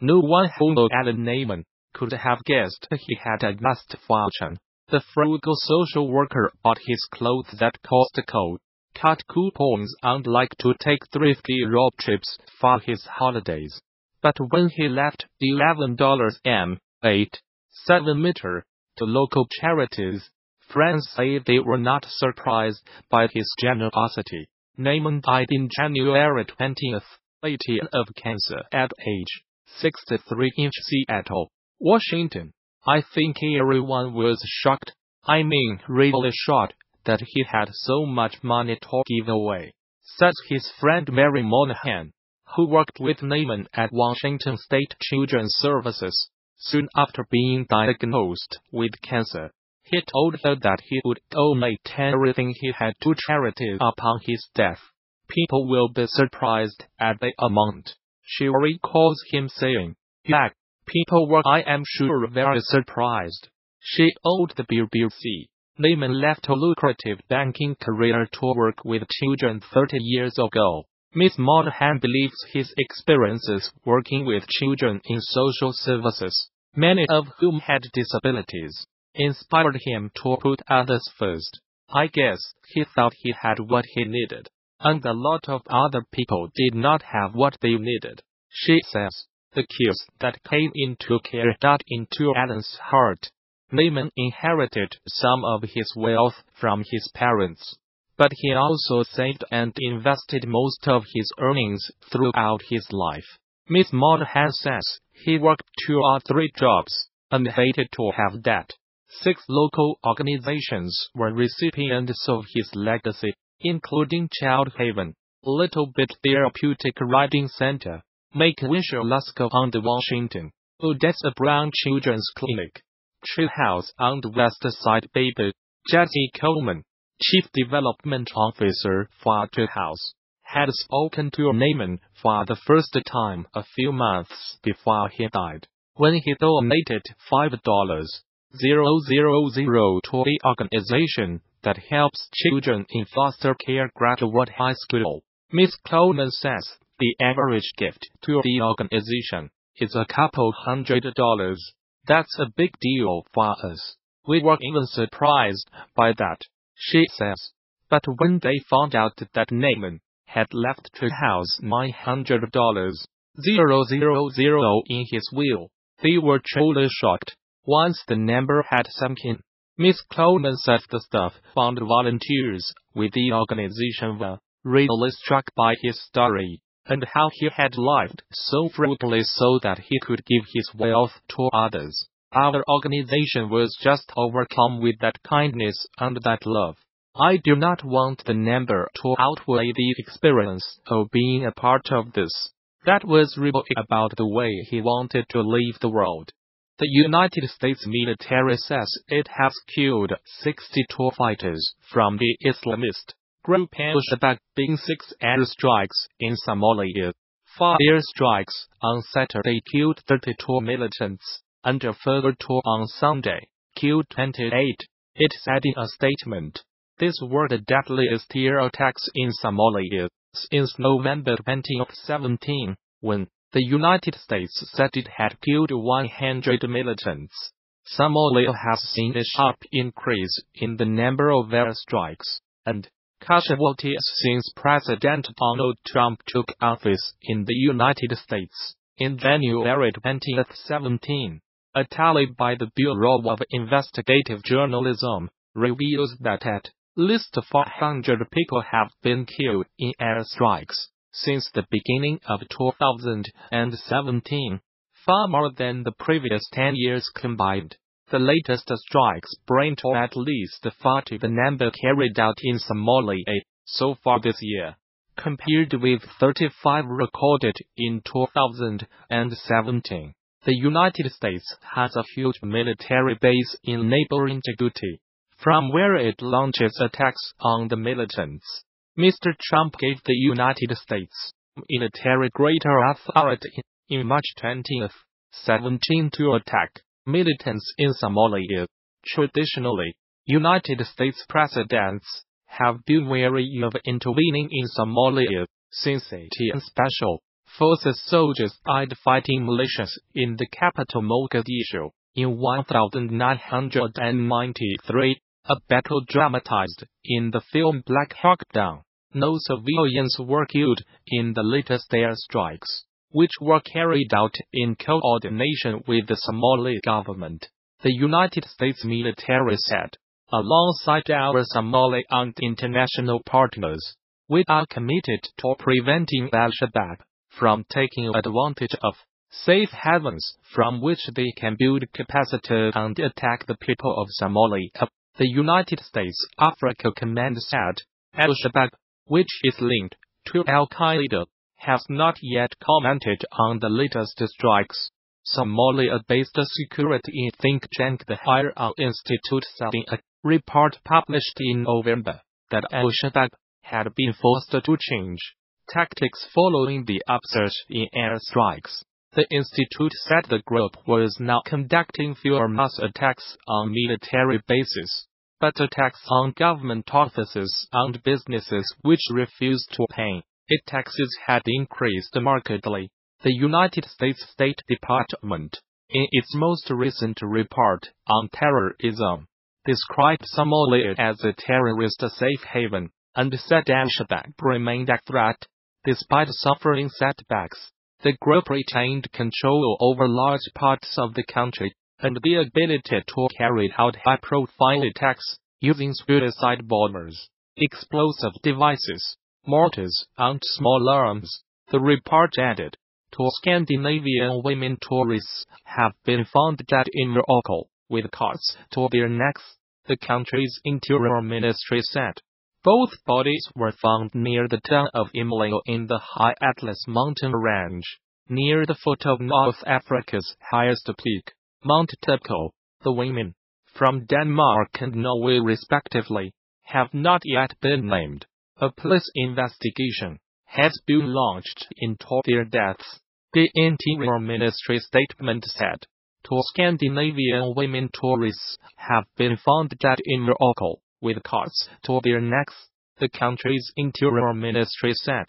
No one who knew Alan Naiman could have guessed he had a vast fortune. The frugal social worker bought his clothes at Costco, cut coupons and liked to take thrifty road trips for his holidays. But when he left $11 m 8 7 meter to local charities, friends say they were not surprised by his generosity. Naiman died in January 20th, 18 of cancer at age 63 in Seattle, Washington. I think everyone was shocked, I mean really shocked, that he had so much money to give away, says his friend Mary Monahan, who worked with Naiman at Washington State Children's Services. Soon after being diagnosed with cancer, he told her that he would donate everything he had to charities upon his death. People will be surprised at the amount. She recalls him saying, Jack, people were I am sure very surprised. She owed the BBC. Naiman left a lucrative banking career to work with children 30 years ago. Ms. Monahan believes his experiences working with children in social services, many of whom had disabilities, inspired him to put others first. I guess he thought he had what he needed, and a lot of other people did not have what they needed. She says, the kills that came into care got into Alan's heart. Naiman inherited some of his wealth from his parents, but he also saved and invested most of his earnings throughout his life. Ms. Monahan says he worked two or three jobs and hated to have debt. Six local organizations were recipients of his legacy, including Childhaven, Little Bit Therapeutic Riding Center, Make-A-Wish Alaska on the Washington, Odessa Brown Children's Clinic, Treehouse on the West Side Baby, Jesse Coleman, Chief Development Officer for Treehouse, had spoken to Naiman for the first time a few months before he died, when he donated $5,000 to the organization that helps children in foster care graduate high school. Ms. Coleman says the average gift to the organization is a couple hundred dollars. That's a big deal for us. We were even surprised by that, she says. But when they found out that Naiman had left Treehouse $900 in his will, they were truly shocked. Once the number had sunk in, Miss Coleman said the staff found volunteers with the organization were really struck by his story and how he had lived so frugally so that he could give his wealth to others. Our organization was just overcome with that kindness and that love. I do not want the number to outweigh the experience of being a part of this. That was really about the way he wanted to leave the world. The United States military says it has killed 62 fighters from the Islamist group Al-Shabaab in six airstrikes in Somalia. Five airstrikes on Saturday killed 32 militants, and a further two on Sunday killed 28. It said in a statement. These were the deadliest air attacks in Somalia since November 2017, when the United States said it had killed 100 militants. Somalia has seen a sharp increase in the number of airstrikes and casualties since President Donald Trump took office in the United States in January 2017. A tally by the Bureau of Investigative Journalism reveals that at least 400 people have been killed in airstrikes since the beginning of 2017, far more than the previous 10 years combined. The latest strikes bring to at least 40 the number carried out in Somalia so far this year, compared with 35 recorded in 2017. The United States has a huge military base in neighboring Djibouti, from where it launches attacks on the militants. Mr. Trump gave the United States military greater authority in March 2017 to attack militants in Somalia. Traditionally, United States presidents have been wary of intervening in Somalia since 18 Special forces soldiers died fighting militias in the capital Mogadishu. In 1993, a battle dramatized in the film Black Hawk Down. No civilians were killed in the latest airstrikes, which were carried out in coordination with the Somali government. The United States military said, alongside our Somali and international partners, we are committed to preventing Al-Shabaab from taking advantage of safe havens from which they can build capacity and attack the people of Somalia. The United States Africa Command said Al-Shabaab, which is linked to Al-Qaeda, has not yet commented on the latest strikes. Somalia-based security think tank the Hiraal Institute said in a report published in November that Al-Shabaab had been forced to change tactics following the upsurge in airstrikes. The institute said the group was now conducting fewer mass attacks on military bases, but attacks on government offices and businesses which refused to pay its taxes had increased markedly. The United States State Department, in its most recent report on terrorism, described Somalia as a terrorist safe haven and said Al-Shabaab remained a threat despite suffering setbacks. The group retained control over large parts of the country, and the ability to carry out high-profile attacks using suicide bombers, explosive devices, mortars, and small arms. The report added, two Scandinavian women tourists have been found dead in Morocco, with cuts to their necks, the country's interior ministry said. Both bodies were found near the town of Imlil in the High Atlas mountain range, near the foot of North Africa's highest peak, Mount Toubkal. The women, from Denmark and Norway respectively, have not yet been named. A police investigation has been launched into their deaths. The Interior Ministry statement said, two Scandinavian women tourists have been found dead in Morocco with cords to their necks, the country's interior ministry said.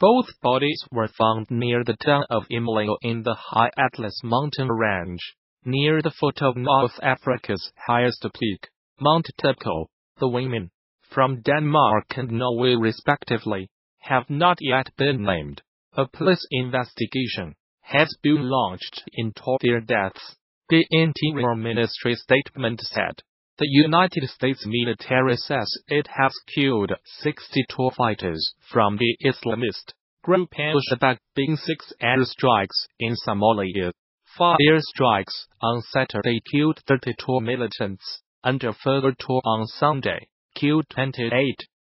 Both bodies were found near the town of Imlil in the High Atlas mountain range, near the foot of North Africa's highest peak, Mount Toubkal. The women, from Denmark and Norway respectively, have not yet been named. A police investigation has been launched into their deaths, the Interior Ministry statement said. The United States military says it has killed 62 fighters from the Islamist group Al-Shabaab in six airstrikes in Somalia. Five airstrikes on Saturday killed 32 militants, and a further two on Sunday killed 28.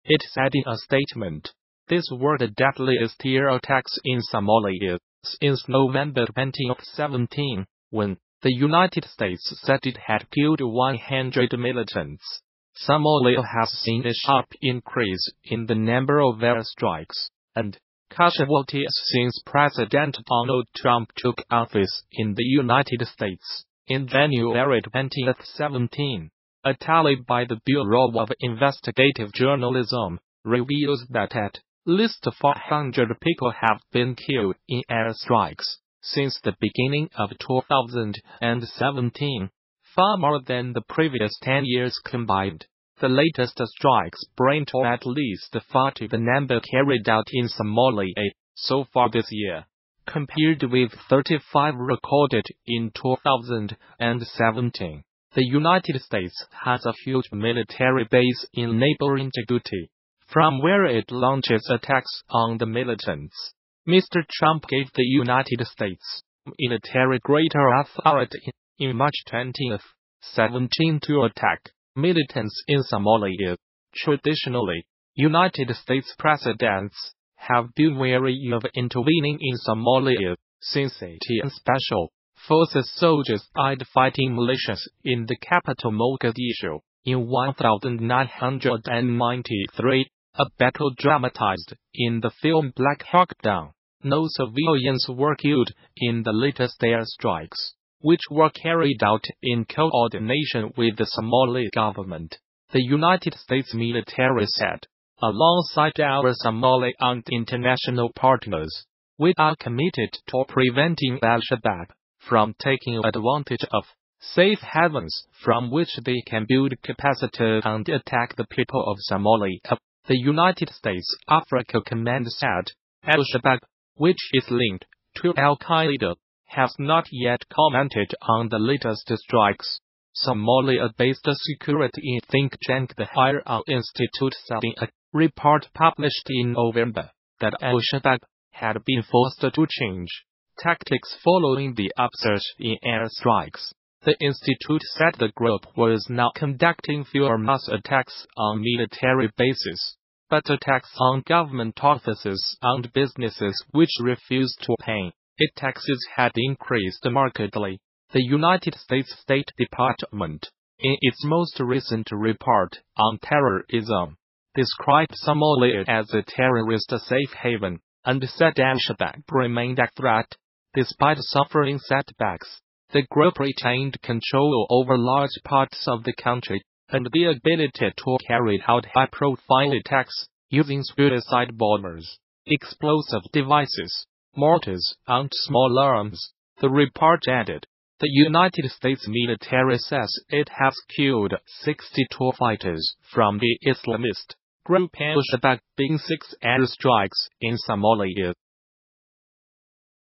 It said in a statement. This were the deadliest air attacks in Somalia since November 2017, when the United States said it had killed 100 militants. Somalia has seen a sharp increase in the number of airstrikes and casualties since President Donald Trump took office in the United States. In January 2017, a tally by the Bureau of Investigative Journalism reveals that at least 400 people have been killed in airstrikes since the beginning of 2017, far more than the previous 10 years combined. The latest strikes bring to at least 40 the number carried out in Somalia so far this year, compared with 35 recorded in 2017. The United States has a huge military base in neighboring Djibouti, from where it launches attacks on the militants. Mr. Trump gave the United States military greater authority in March 2017 to attack militants in Somalia. Traditionally, United States presidents have been wary of intervening in Somalia since ATN Special Forces soldiers died fighting militias in the capital Mogadishu in 1993, a battle dramatized in the film Black Hawk Down. No civilians were killed in the latest airstrikes, which were carried out in coordination with the Somali government. The United States military said, alongside our Somali and international partners, We are committed to preventing Al-Shabaab from taking advantage of safe havens from which they can build capacity and attack the people of Somalia. The United States Africa Command said Al-Shabaab, which is linked to Al-Qaeda, has not yet commented on the latest strikes. Somalia-based security think tank the Hiraal Institute said in a report published in November that Al-Shabaab had been forced to change tactics following the upsurge in airstrikes. The institute said the group was now conducting fewer mass attacks on military bases, but attacks on government offices and businesses which refused to pay its taxes had increased markedly. The United States State Department, in its most recent report on terrorism, described Somalia as a terrorist safe haven and said Al-Shabaab remained a threat. Despite suffering setbacks, the group retained control over large parts of the country and the ability to carry out high-profile attacks using suicide bombers, explosive devices, mortars, and small arms. The report added, the United States military says it has killed 62 fighters from the Islamist group Al-Shabaab in six airstrikes in Somalia.